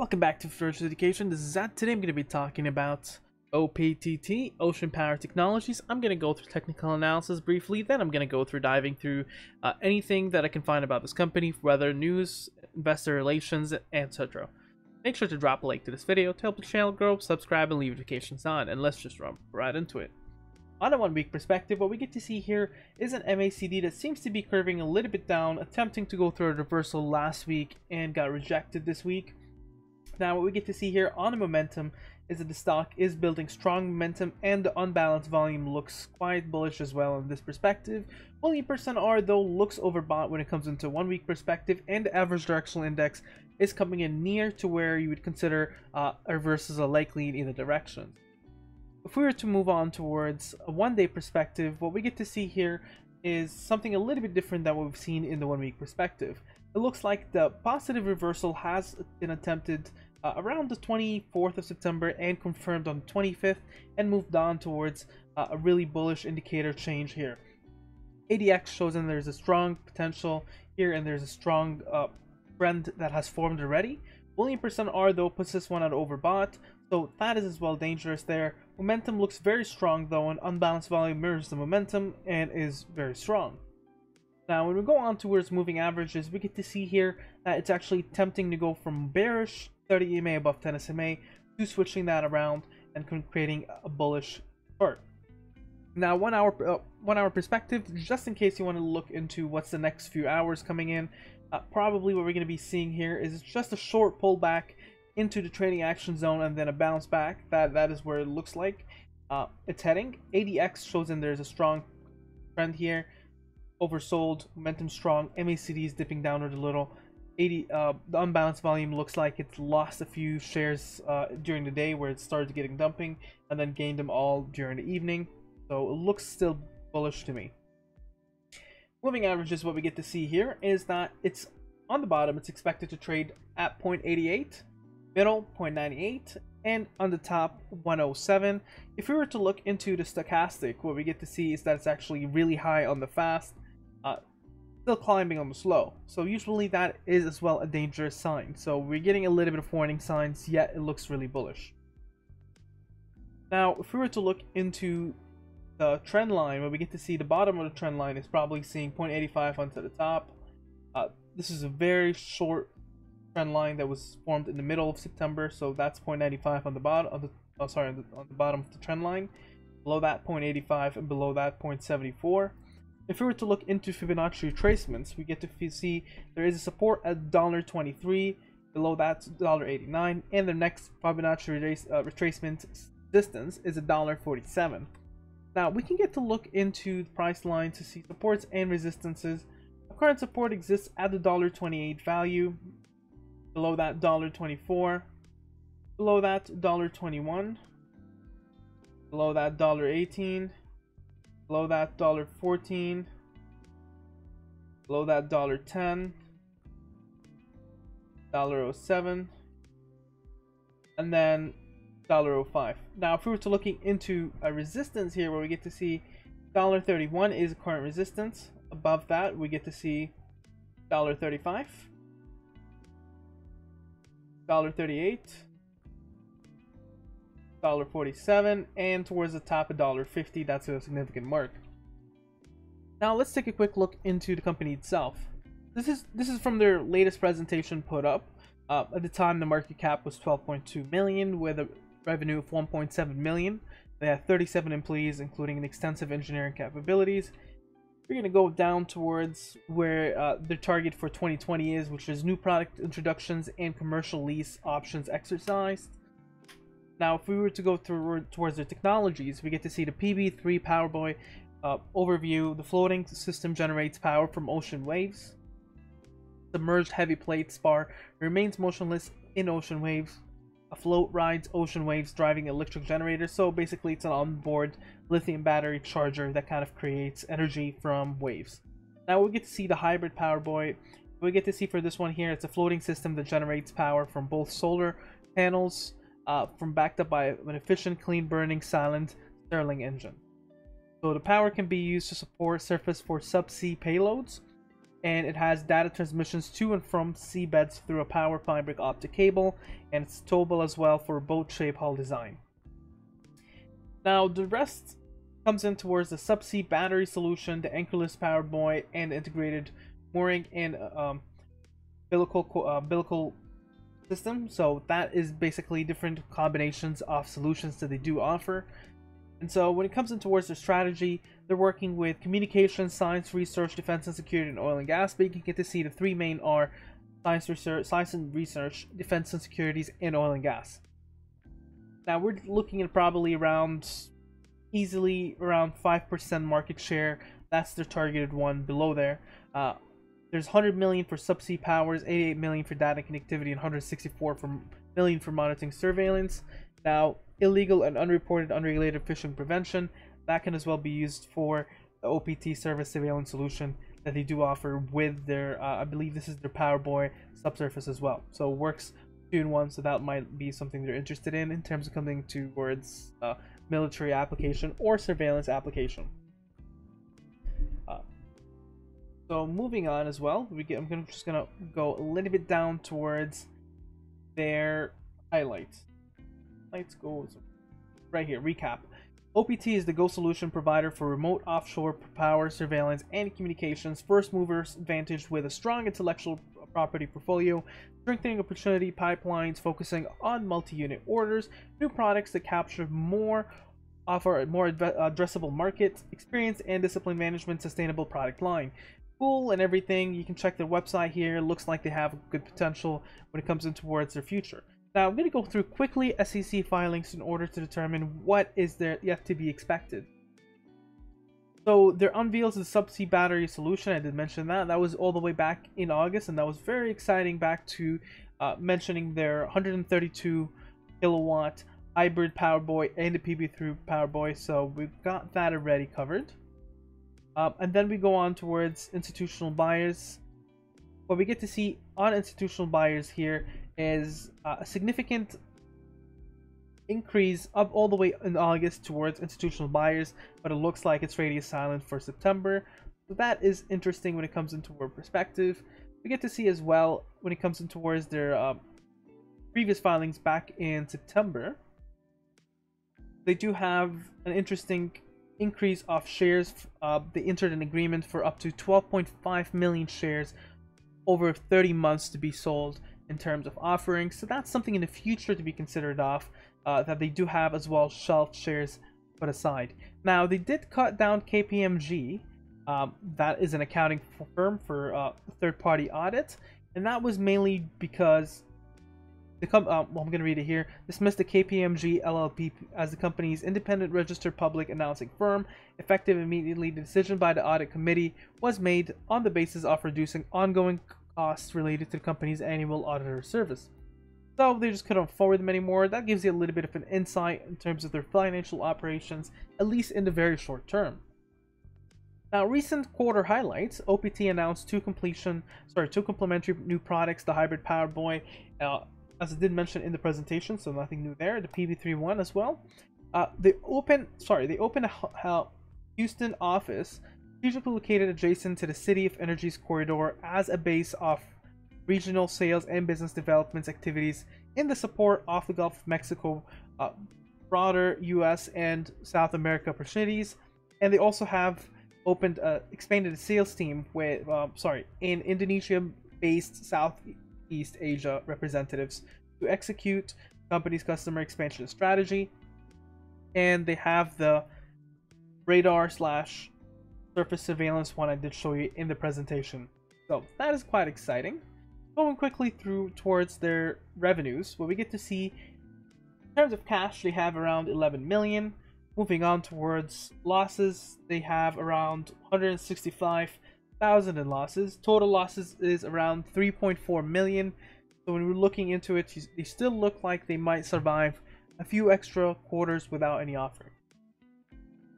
Welcome back to Ferocious Education. This is Zad. Today I'm going to be talking about OPTT, Ocean Power Technologies. I'm going to go through technical analysis briefly, then I'm going to go through diving through uh, anything that I can find about this company, weather news, investor relations, etc. Make sure to drop a like to this video to help the channel grow, subscribe, and leave notifications on, and let's just run right into it. On a one week perspective, what we get to see here is an MACD that seems to be curving a little bit down, attempting to go through a reversal last week and got rejected this week. Now, what we get to see here on the momentum is that the stock is building strong momentum and the on-balance volume looks quite bullish as well in this perspective. Williams percent R though looks overbought when it comes into one week perspective and the average directional index is coming in near to where you would consider uh, a reversal is likely in either direction. If we were to move on towards a one day perspective, what we get to see here is something a little bit different than what we've seen in the one week perspective. It looks like the positive reversal has been attempted uh, around the 24th of September and confirmed on the 25th and moved on towards uh, a really bullish indicator change here. ADX shows that there's a strong potential here and there's a strong uh, trend that has formed already. Williams percent R though puts this one at overbought, so that is as well dangerous there. Momentum looks very strong though, and on-balance volume mirrors the momentum and is very strong. Now, when we go on towards moving averages, we get to see here that it's actually tempting to go from bearish 30 EMA above 10 SMA to switching that around and creating a bullish chart. Now, one hour uh, one hour perspective, just in case you want to look into what's the next few hours coming in, uh, probably what we're going to be seeing here is just a short pullback into the trading action zone and then a bounce back. That that is where it looks like uh, it's heading. ADX shows in there's a strong trend here, oversold, momentum strong. MACD is dipping downward a little. 80 uh, the on-balance volume looks like it's lost a few shares uh, during the day where it started getting dumping and then gained them all during the evening. So it looks still bullish to me. Moving averages what we get to see here is that it's on the bottom. It's expected to trade at 0.88 middle 0.98 and on the top 107 if we were to look into the stochastic what we get to see is that it's actually really high on the fast uh, still climbing on the slow. So usually that is as well a dangerous sign. So we're getting a little bit of warning signs, yet it looks really bullish. Now, if we were to look into the trend line, where we get to see the bottom of the trend line is probably seeing 0.85 onto the top. Uh, this is a very short trend line that was formed in the middle of September, so that's 0.95 on the bottom. On the, oh, sorry, on the, on the bottom of the trend line. Below that 0.85 and below that 0.74. If we were to look into Fibonacci retracements, we get to see there is a support at $1.23, below that $1.89, and the next Fibonacci retrace, uh, retracement distance is $1.47. Now, we can get to look into the price line to see supports and resistances. Current support exists at the $1.28 value, below that $1.24, below that $1.21, below that $1.18, below that dollar 14 below that dollar 10 dollar 07 and then dollar 05 now if we were to looking into a resistance here where we get to see dollar 31 is current resistance. Above that we get to see dollar 35 dollar 38 $1.47 and towards the top $1.50 that's a significant mark. Now let's take a quick look into the company itself. This is this is from their latest presentation put up. Uh, at the time the market cap was 12.2 million with a revenue of 1.7 million. They had 37 employees including an extensive engineering capabilities. We're going to go down towards where uh, their target for 2020 is which is new product introductions and commercial lease options exercised now, if we were to go towards the technologies, we get to see the PB3 PowerBuoy uh, overview. The floating system generates power from ocean waves. Submerged heavy plate spar remains motionless in ocean waves. A float rides ocean waves driving electric generator. So basically, it's an onboard lithium battery charger that kind of creates energy from waves. Now we get to see the hybrid PowerBuoy. We get to see for this one here, it's a floating system that generates power from both solar panels uh, from backed up by an efficient, clean burning, silent Stirling engine. So the power can be used to support surface for subsea payloads. and it has data transmissions to and from seabeds through a power fiber optic cable, and it's towable as well for boat shape hull design. Now, the rest comes in towards the subsea battery solution, the anchorless power buoy, and integrated mooring and um, umbilical, uh, umbilical system. So that is basically different combinations of solutions that they do offer. And so when it comes in towards their strategy, they're working with communication, science, research, defense and security, and oil and gas. But you can get to see the three main are science research, science and research, defense and securities, and oil and gas. Now we're looking at probably around easily around 5% market share. That's their targeted one below there. Uh, there's 100 million for subsea powers, 88 million for data connectivity, and 164 for million for monitoring surveillance. Now, illegal and unreported unregulated fishing prevention that can as well be used for the OPT service surveillance solution that they do offer with their uh, I believe this is their Powerbuoy subsurface as well. So it works two in one. So that might be something they're interested in in terms of coming towards uh, military application or surveillance application. So moving on as well, we get, I'm gonna, just gonna go a little bit down towards their highlights. Lights go right here. Recap. OPT is the Go solution provider for remote offshore power, surveillance, and communications. First movers advantage with a strong intellectual property portfolio, strengthening opportunity pipelines, focusing on multi-unit orders, new products that capture more offer a more addressable market, experience and discipline management, sustainable product line. And everything. You can check their website here. It looks like they have good potential when it comes in towards their future. Now I'm going to go through quickly SEC filings in order to determine what is there yet to be expected. So there unveils the subsea battery solution. I did mention that. That was all the way back in August, and that was very exciting. Back to uh, mentioning their 132 kilowatt hybrid power buoy and the PB3 power buoy. So we've got that already covered. Um, and then we go on towards institutional buyers. What we get to see on institutional buyers here is uh, a significant increase up all the way in August towards institutional buyers, but it looks like it's radio silent for September. So that is interesting when it comes into our perspective. We get to see as well when it comes in towards their uh, previous filings back in September. They do have an interesting increase of shares. Uh, they entered an agreement for up to 12.5 million shares over 30 months to be sold in terms of offerings. So that's something in the future to be considered off uh, that they do have as well shelf shares put aside. Now they did cut down KPMG. Um, that is an accounting firm for uh, third-party audit, and that was mainly because the com- uh, well, I'm going to read it here. Dismissed the KPMG LLP as the company's independent registered public announcing firm. Effective immediately, the decision by the audit committee was made on the basis of reducing ongoing costs related to the company's annual auditor service. So they just couldn't afford them anymore. That gives you a little bit of an insight in terms of their financial operations, at least in the very short term. Now, recent quarter highlights: OPT announced two completion, sorry, two complementary new products: the hybrid Power Buoy, uh, as I did mention in the presentation, so nothing new there. The PB31 as well. Uh, they open, sorry, they open a Houston office strategically located adjacent to the City of Energy's corridor as a base of regional sales and business development activities in the support of the Gulf of Mexico, uh, broader U.S. and South America opportunities, and they also have opened, uh, expanded a sales team with, uh, sorry, in Indonesia-based Southeast Asia representatives to execute company's customer expansion strategy, and they have the radar slash surface surveillance one I did show you in the presentation. So that is quite exciting. Going quickly through towards their revenues, what we get to see in terms of cash, they have around 11 million. Moving on towards losses, they have around 165,000 in losses. Total losses is around 3.4 million. So when we're looking into it, they still look like they might survive a few extra quarters without any offer.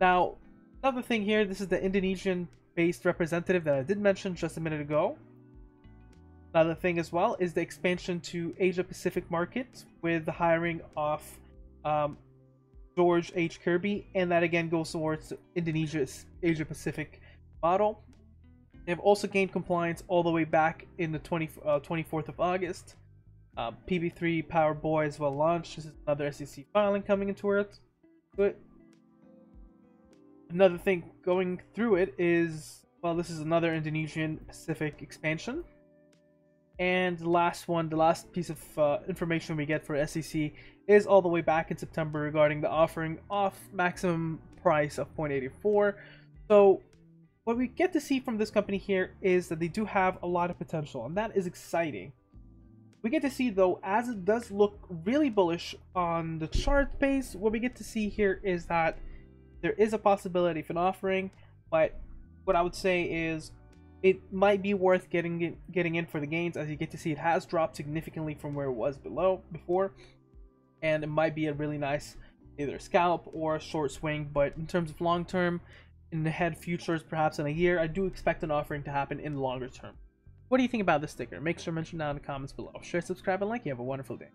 Now, Another thing here, this is the Indonesian-based representative that I did mention just a minute ago. Another thing as well is the expansion to Asia Pacific market with the hiring of um, George H. Kirby, and that again goes towards Indonesia's Asia Pacific model. They have also gained compliance all the way back in the 20, uh, 24th of August. Uh, PB3 Power Buoy as well launched. This is another SEC filing coming into it. But another thing going through it is well, this is another Indonesian Pacific expansion. And the last one, the last piece of uh, information we get for SEC is all the way back in September regarding the offering off maximum price of 0.84. So what we get to see from this company here is that they do have a lot of potential, and that is exciting. We get to see though, as it does look really bullish on the chart base, what we get to see here is that there is a possibility of an offering, but what I would say is it might be worth getting getting in for the gains as you get to see it has dropped significantly from where it was below before and it might be a really nice either scalp or short swing but in terms of long term in the head futures perhaps in a year I do expect an offering to happen in the longer term. What do you think about this sticker? Make sure to mention down in the comments below. Share subscribe and like. You have a wonderful day